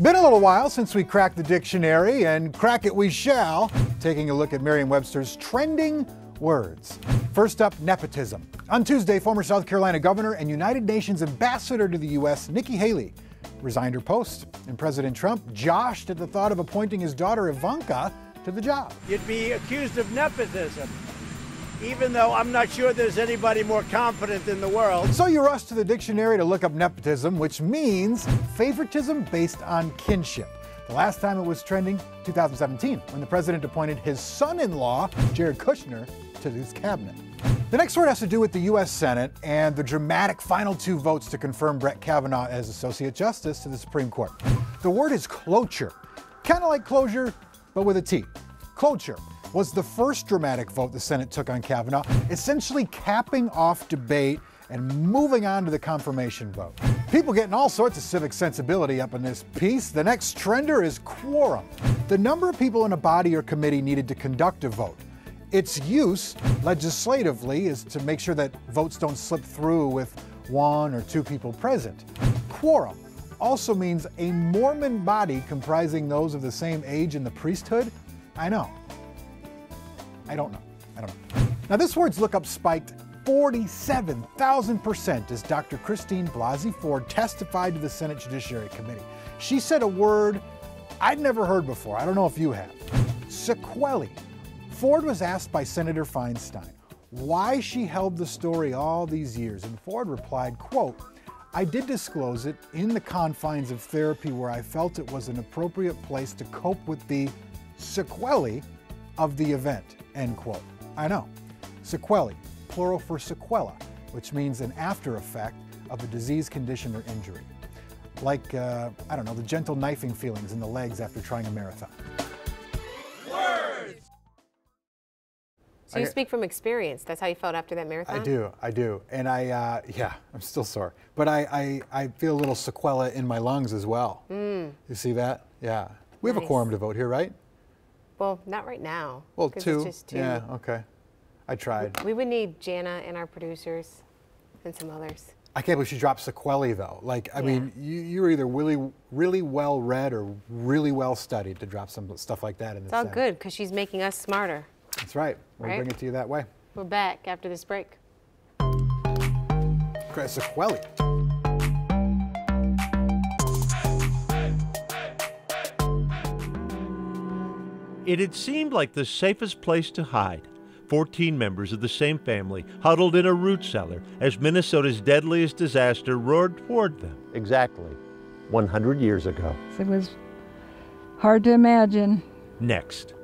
Been a little while since we cracked the dictionary, and crack it we shall, taking a look at Merriam Webster's trending words. First up, nepotism. On Tuesday, former South Carolina governor and United Nations ambassador to the U.S., Nikki Haley, resigned her post, and President Trump joshed at the thought of appointing his daughter Ivanka to the job. You'd be accused of nepotism even though I'm not sure there's anybody more confident in the world. So you rush to the dictionary to look up nepotism, which means favoritism based on kinship. The last time it was trending, 2017, when the president appointed his son-in-law, Jared Kushner, to his cabinet. The next word has to do with the U.S. Senate and the dramatic final two votes to confirm Brett Kavanaugh as Associate Justice to the Supreme Court. The word is cloture, kind of like closure, but with a T. Cloture was the first dramatic vote the Senate took on Kavanaugh, essentially capping off debate and moving on to the confirmation vote. People getting all sorts of civic sensibility up in this piece. The next trender is quorum, the number of people in a body or committee needed to conduct a vote. Its use legislatively is to make sure that votes don't slip through with one or two people present. Quorum also means a Mormon body comprising those of the same age in the priesthood. I know, I don't know. I don't know. Now, this word's lookup spiked 47,000% as Dr. Christine Blasey Ford testified to the Senate Judiciary Committee. She said a word I'd never heard before. I don't know if you have. Sequelae. Ford was asked by Senator Feinstein why she held the story all these years, and Ford replied, quote, I did disclose it in the confines of therapy where I felt it was an appropriate place to cope with the sequelae of the event, end quote. I know. Sequelae, plural for sequela, which means an after effect of a disease, condition, or injury. Like, uh, I don't know, the gentle knifing feelings in the legs after trying a marathon. Words! So you speak from experience. That's how you felt after that marathon? I do, I do. And I, uh, yeah, I'm still sore. But I, I, I, feel a little sequela in my lungs as well. Mm. You see that? Yeah. We nice. have a quorum to vote here, right? Well, not right now. Well, two. two. Yeah, okay. I tried. We, would need Jana and our producers and some others. I can't believe she dropped sequelae though. Like, I yeah. mean, you, you're either really, really well read or really well studied to drop some stuff like that in this. It's all good because she's making us smarter. That's right. We'll right? bring it to you that way. We're back after this break. Sequelae. It had seemed like the safest place to hide. 14 members of the same family huddled in a root cellar as Minnesota's deadliest disaster roared toward them. Exactly 100 years ago. It was hard to imagine. Next.